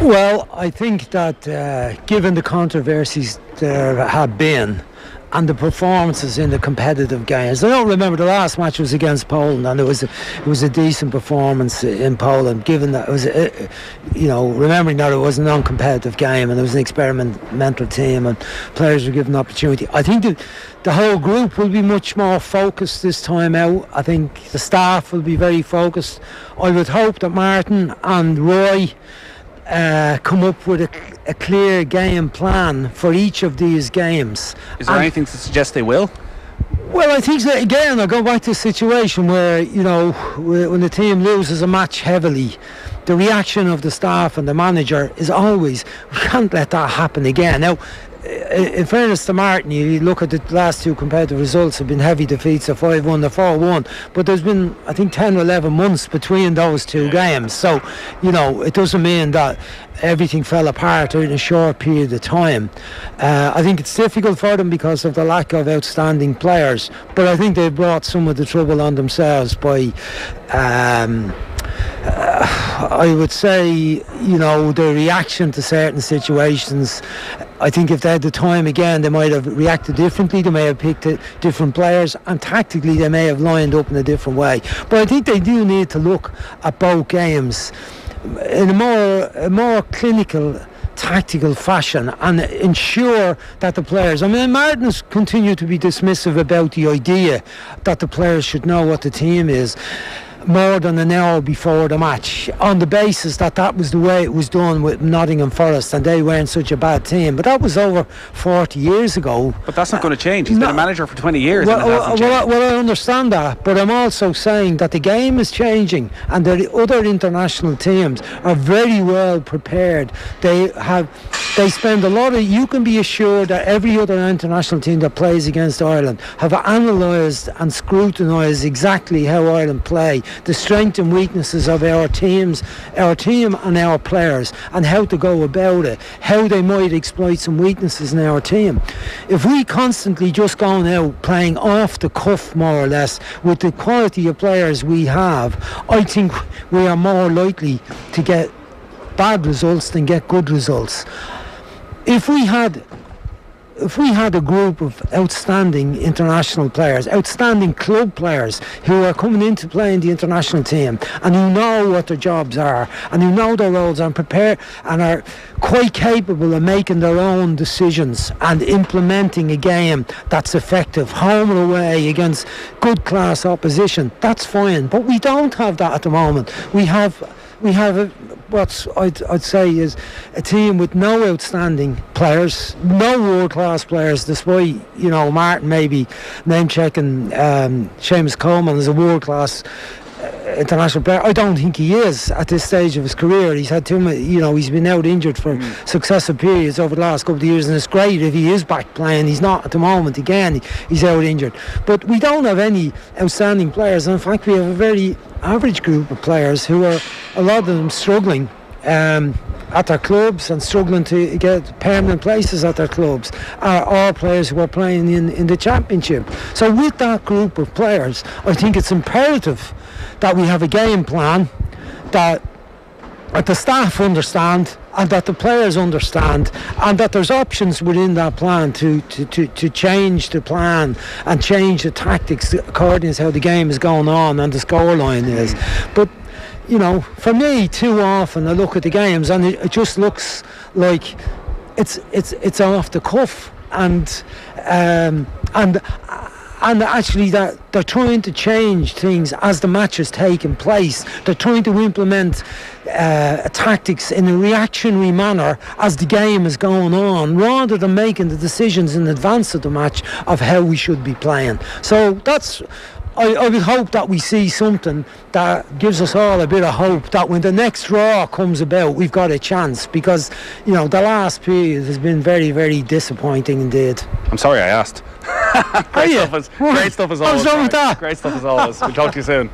Well, I think that uh, given the controversies there have been, and the performances in the competitive games. I don't remember the last match was against Poland, and it was a, it was a decent performance in Poland. Given that it was, a, you know, remembering that it was a non-competitive game and it was an experimental team and players were given opportunity. I think the the whole group will be much more focused this time out. I think the staff will be very focused. I would hope that Martin and Roy uh, come up with a, a, clear game plan for each of these games. Is there and anything to suggest they will? Well, I think that again, I go back to a situation where you know when the team loses a match heavily, the reaction of the staff and the manager is always we can't let that happen again. Now, in fairness to Martin, you look at the last two competitive results have been heavy defeats, a 5 1, a 4 1. But there's been, I think, 10 or 11 months between those two games. So, you know, it doesn't mean that everything fell apart in a short period of time. Uh, I think it's difficult for them because of the lack of outstanding players. But I think they brought some of the trouble on themselves by. Um, uh, I would say, you know, the reaction to certain situations. I think if they had the time again, they might have reacted differently. They may have picked different players, and tactically, they may have lined up in a different way. But I think they do need to look at both games in a more, a more clinical tactical fashion and ensure that the players. I mean, Martin's continue to be dismissive about the idea that the players should know what the team is more than an hour before the match on the basis that that was the way it was done with Nottingham Forest and they weren't such a bad team. But that was over 40 years ago. But that's not going to change. He's no, been a manager for 20 years. Well, well, well, well, I understand that. But I'm also saying that the game is changing and the other international teams are very well prepared. They have, they spend a lot of, you can be assured that every other international team that plays against Ireland have analysed and scrutinised exactly how Ireland play the strengths and weaknesses of our teams, our team and our players, and how to go about it, how they might exploit some weaknesses in our team. If we constantly just going out playing off the cuff more or less with the quality of players we have, I think we are more likely to get bad results than get good results. If we had if we had a group of outstanding international players, outstanding club players who are coming in to play in the international team and who know what their jobs are and who know their roles and prepare and are quite capable of making their own decisions and implementing a game that's effective home and away against good class opposition, that's fine. But we don't have that at the moment. We have we have a, what I'd, I'd say is a team with no outstanding players, no world class players, despite, you know, Martin maybe name checking um, Seamus Coleman as a world class international player. I don't think he is at this stage of his career. He's had too many, you know, he's been out injured for mm. successive periods over the last couple of years, and it's great if he is back playing. He's not at the moment. Again, he's out injured. But we don't have any outstanding players, and in fact, we have a very average group of players who are a lot of them struggling. Um, at their clubs and struggling to get permanent places at their clubs are all players who are playing in, in the championship. So with that group of players, I think it's imperative that we have a game plan that, that the staff understand and that the players understand and that there's options within that plan to, to, to, to change the plan and change the tactics according to how the game is going on and the scoreline is. But you know, for me, too often I look at the games and it, it just looks like it's it's it's off the cuff and um, and and actually that they're trying to change things as the match is taking place. They're trying to implement uh, tactics in a reactionary manner as the game is going on, rather than making the decisions in advance of the match of how we should be playing. So that's I, I would hope that we see something that gives us all a bit of hope that when the next draw comes about, we've got a chance because, you know, the last period has been very, very disappointing indeed. I'm sorry I asked. great, stuff as, great stuff as always. What's wrong with that? Great stuff as always. We'll talk to you soon.